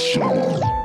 chama.